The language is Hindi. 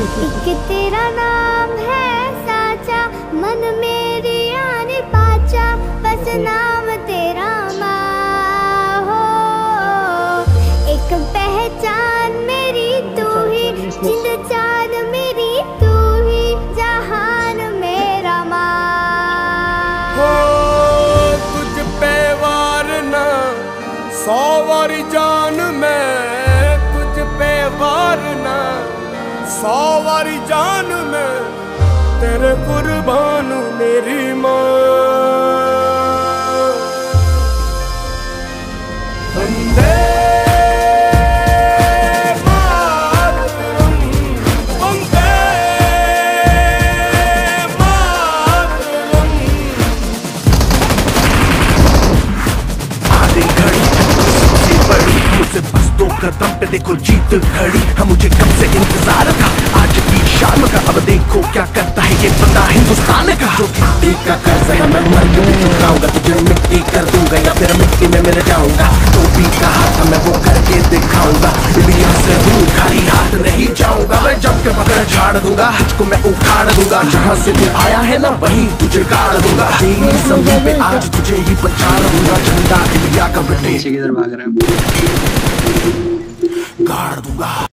एक तेरा नाम है साचा मन मेरी आने पाचा बस नाम तेरा माँ हो। एक पहचान मेरी तू ही जिंद चाँद मेरी तू ही जहान मेरा माँ। हो तुझ पे वार ना सौ वारी जान मैं सौ वारी जान मैं तेरे कुर्बान मेरी माँ कदम पे देखो जीत खड़ी। हम मुझे कब से इंतज़ार था? आज की शाम का। अब देखो क्या करता है ये बंदा हिंदुस्तान का। जो मिट्टी का कर्ज है मैं मर भी चुकाऊँगा तुझे मिट्टी कर दूँगा या फिर मिट्टी में मिल जाऊँगा। टोपी का हाथ मैं वो करके दिखाऊँगा। दुनिया से हूँ खाली हाथ नहीं जाऊँगा। मैं जब के पकड़ झाड़ दूँगा। तुझको मैं उखाड़ दूँगा। जहाँ से तू आया है ना, वही तुझे गाड़ दूँगा। तेरी ज़मीन पे आज तुझे ही पछाड़ दूँगा। झंडा इंडिया का ब्रिटिश भाग रहा है। गाड़ दूँगा